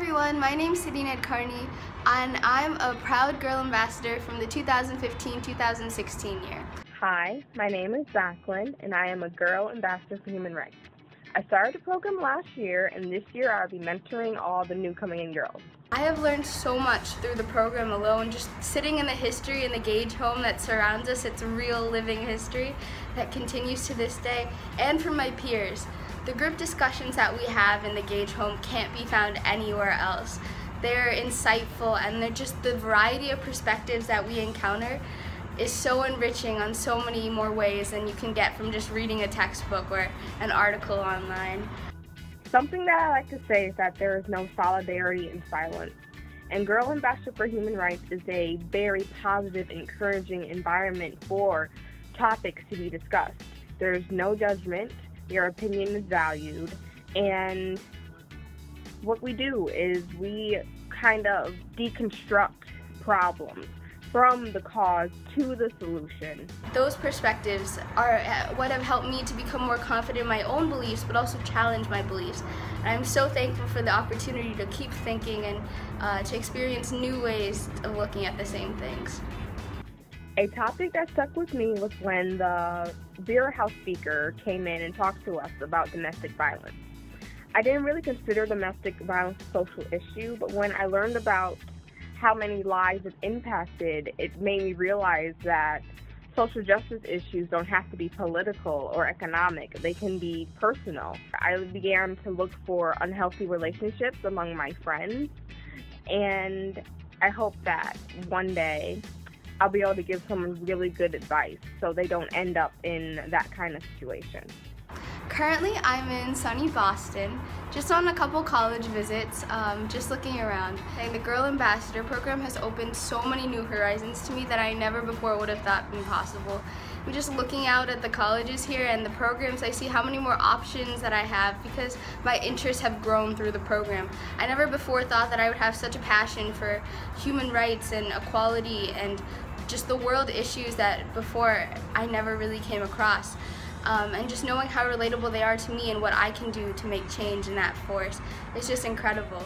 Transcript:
everyone, my name is Sydney Ned Carney and I'm a proud girl ambassador from the 2015-2016 year. Hi, my name is Zachlyn and I am a girl ambassador for human rights. I started the program last year and this year I'll be mentoring all the new coming in girls. I have learned so much through the program alone, just sitting in the history in the Gage home that surrounds us. It's real living history that continues to this day, and from my peers. The group discussions that we have in the Gage home can't be found anywhere else. They're insightful and they're just the variety of perspectives that we encounter is so enriching on so many more ways than you can get from just reading a textbook or an article online. Something that I like to say is that there is no solidarity in silence. And Girl Ambassador for Human Rights is a very positive, encouraging environment for topics to be discussed. There's no judgment, your opinion is valued, and what we do is we kind of deconstruct problems from the cause to the solution. Those perspectives are what have helped me to become more confident in my own beliefs, but also challenge my beliefs. And I'm so thankful for the opportunity to keep thinking and uh, to experience new ways of looking at the same things. A topic that stuck with me was when the Vera House speaker came in and talked to us about domestic violence. I didn't really consider domestic violence a social issue, but when I learned about how many lives it impacted, it made me realize that social justice issues don't have to be political or economic, they can be personal. I began to look for unhealthy relationships among my friends, and I hope that one day I'll be able to give someone really good advice so they don't end up in that kind of situation. Currently, I'm in sunny Boston, just on a couple college visits, um, just looking around. And the Girl Ambassador program has opened so many new horizons to me that I never before would have thought been possible. I'm just looking out at the colleges here and the programs, I see how many more options that I have because my interests have grown through the program. I never before thought that I would have such a passion for human rights and equality and just the world issues that before I never really came across. Um, and just knowing how relatable they are to me and what I can do to make change in that force, it's just incredible.